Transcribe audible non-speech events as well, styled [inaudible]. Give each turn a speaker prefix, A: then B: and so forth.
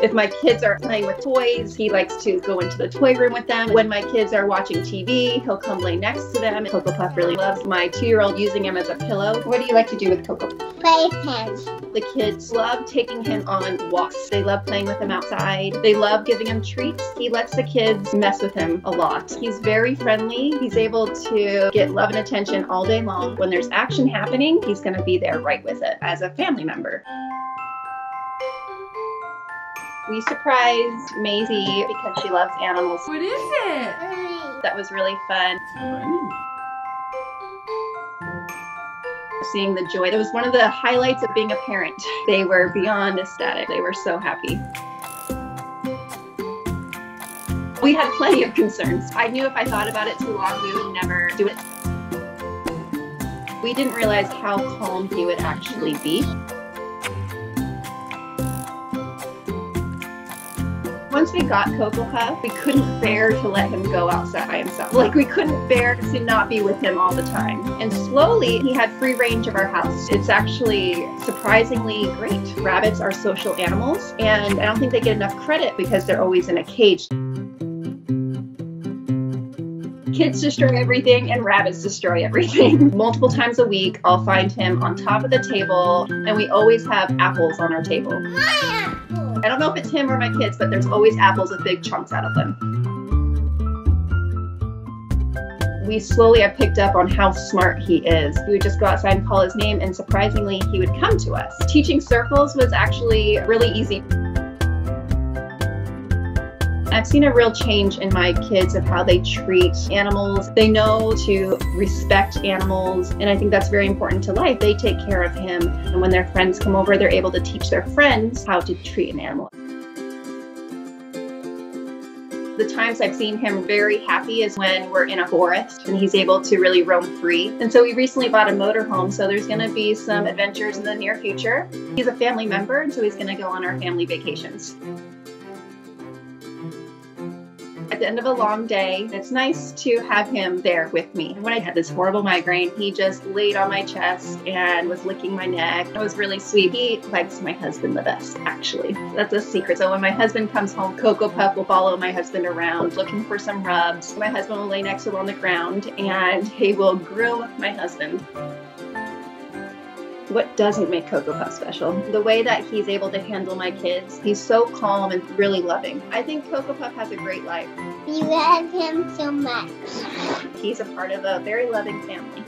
A: If my kids are playing with toys, he likes to go into the toy room with them. When my kids are watching TV, he'll come lay next to them. Cocoa Puff really loves my two year old using him as a pillow. What do you like to do with Cocoa Puff?
B: Play with him.
A: The kids love taking him on walks. They love playing with him outside. They love giving him treats. He lets the kids mess with him a lot. He's very friendly. He's able to get love and attention all day long. When there's action happening, he's going to be there right with it as a family member. We surprised Maisie because she loves animals.
C: What is it?
A: That was really fun. Seeing the joy. That was one of the highlights of being a parent. They were beyond ecstatic. They were so happy. We had plenty of concerns. I knew if I thought about it too long, we would never do it. We didn't realize how calm he would actually be. Once we got Cocoa Puff, we couldn't bear to let him go outside by himself. Like we couldn't bear to not be with him all the time. And slowly, he had free range of our house. It's actually surprisingly great. Rabbits are social animals, and I don't think they get enough credit because they're always in a cage. Kids destroy everything and rabbits destroy everything. [laughs] Multiple times a week, I'll find him on top of the table, and we always have apples on our table. I don't know if it's him or my kids, but there's always apples with big chunks out of them. We slowly have picked up on how smart he is. We would just go outside and call his name, and surprisingly, he would come to us. Teaching circles was actually really easy. I've seen a real change in my kids of how they treat animals. They know to respect animals, and I think that's very important to life. They take care of him, and when their friends come over, they're able to teach their friends how to treat an animal. The times I've seen him very happy is when we're in a forest and he's able to really roam free. And so we recently bought a motorhome, so there's going to be some adventures in the near future. He's a family member, and so he's going to go on our family vacations at the end of a long day, it's nice to have him there with me. When I had this horrible migraine, he just laid on my chest and was licking my neck. It was really sweet. He likes my husband the best, actually. That's a secret. So when my husband comes home, Cocoa Puff will follow my husband around looking for some rubs. My husband will lay next to him on the ground and he will groom my husband what doesn't make Cocoa Puff special? The way that he's able to handle my kids. He's so calm and really loving. I think Cocoa Puff has a great life.
B: You love him so much.
A: He's a part of a very loving family.